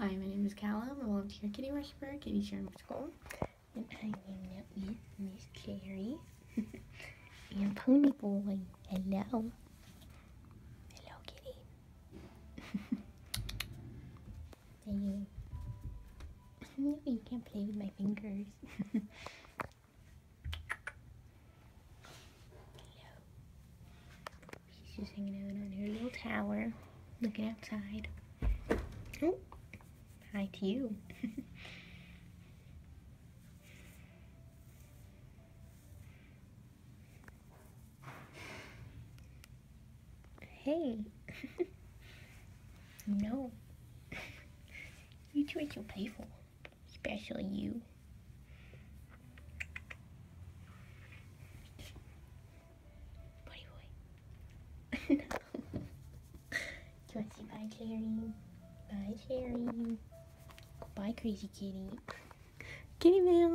Hi, my name is Callum. I to your kitty whisperer, Kitty Charm School. And I'm hanging with Miss Cherry and Pony Boy. Hello. Hello, kitty. Hey, you. No, you can't play with my fingers. Hello. She's just hanging out on her little tower, looking outside. Oh, hi to you. hey. no. You two are so playful. Especially you. Buddy boy. no. Do you want to say bye, Cherry? Bye, Cherry. Bye, crazy kitty. Kitty mail.